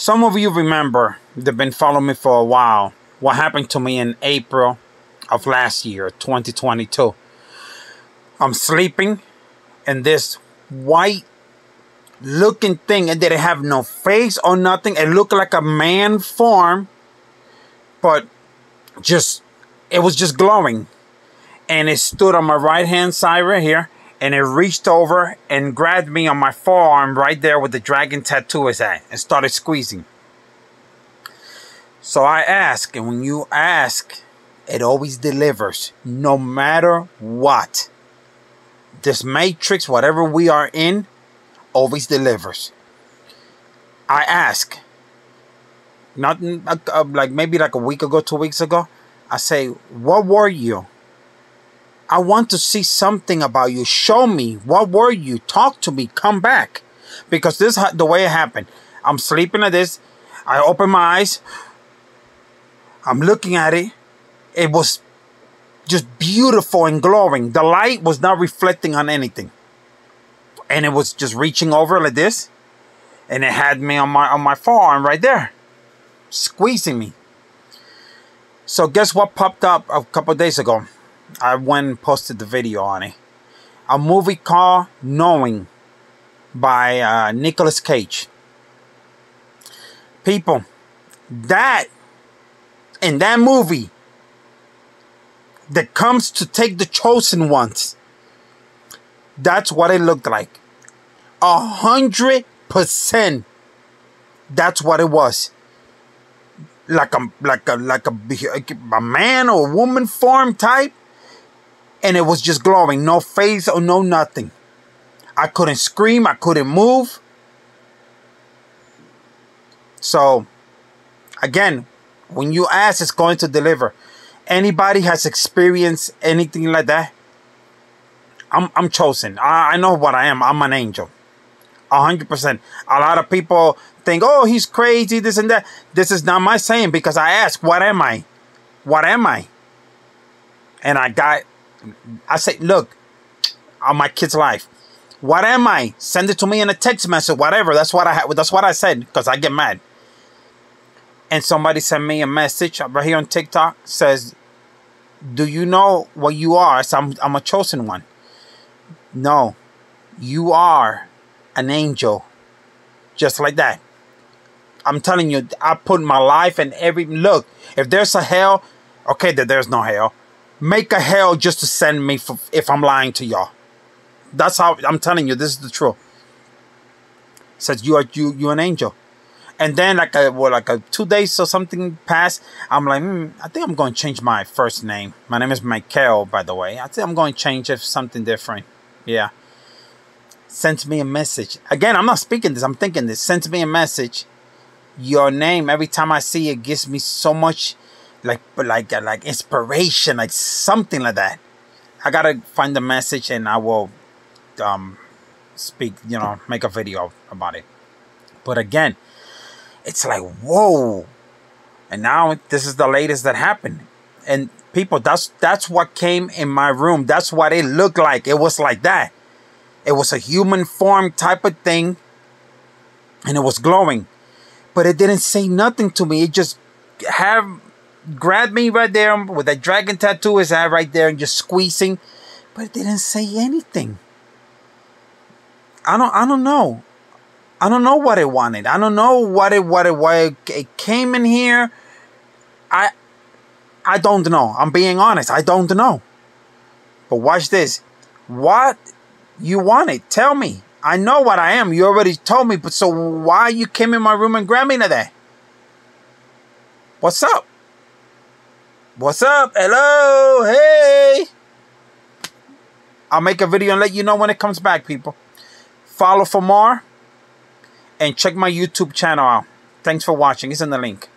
Some of you remember, they've been following me for a while, what happened to me in April of last year, 2022. I'm sleeping and this white looking thing, it didn't have no face or nothing. It looked like a man form, but just, it was just glowing. And it stood on my right hand side right here and it reached over and grabbed me on my forearm right there where the dragon tattoo is at and started squeezing. So I ask, and when you ask, it always delivers, no matter what. This matrix, whatever we are in, always delivers. I ask, not uh, like maybe like a week ago, two weeks ago, I say, what were you? I want to see something about you. Show me. What were you? Talk to me. Come back. Because this is the way it happened. I'm sleeping at this. I open my eyes. I'm looking at it. It was just beautiful and glowing. The light was not reflecting on anything. And it was just reaching over like this. And it had me on my on my forearm right there. Squeezing me. So guess what popped up a couple days ago? I went and posted the video on it. A movie called Knowing by uh, Nicolas Cage. People, that in that movie that comes to take the chosen ones, that's what it looked like. A hundred percent. That's what it was like a like a like a, a man or woman form type and it was just glowing. No face or no nothing. I couldn't scream. I couldn't move. So, again, when you ask, it's going to deliver. Anybody has experienced anything like that? I'm, I'm chosen. I, I know what I am. I'm an angel. 100%. A lot of people think, oh, he's crazy, this and that. This is not my saying because I ask, what am I? What am I? And I got I say, look, on my kid's life. What am I? Send it to me in a text message, whatever. That's what I. That's what I said because I get mad. And somebody sent me a message right here on TikTok says, "Do you know what you are?" So I'm, I'm a chosen one. No, you are an angel, just like that. I'm telling you, I put my life and every look. If there's a hell, okay, that there's no hell make a hell just to send me for, if I'm lying to y'all. That's how I'm telling you. This is the truth. Says you are you you an angel, and then like a well, like a two days or something passed. I'm like, mm, I think I'm going to change my first name. My name is Michael, by the way. I think I'm going to change it for something different. Yeah. Sends me a message again. I'm not speaking this. I'm thinking this. Sends me a message. Your name every time I see it gives me so much like like uh, like inspiration, like something like that. I gotta find the message and I will um speak, you know, make a video about it. But again, it's like whoa. And now this is the latest that happened. And people, that's that's what came in my room. That's what it looked like. It was like that. It was a human form type of thing. And it was glowing. But it didn't say nothing to me. It just have grabbed me right there um, with that dragon tattoo his eye right there and just squeezing, but it didn't say anything. I don't I don't know. I don't know what it wanted. I don't know what it what it why it, came in here. I I don't know. I'm being honest. I don't know. But watch this. What you wanted? Tell me. I know what I am. You already told me. But so why you came in my room and grabbed me today? What's up? What's up? Hello? Hey! I'll make a video and let you know when it comes back, people. Follow for more. And check my YouTube channel out. Thanks for watching. It's in the link.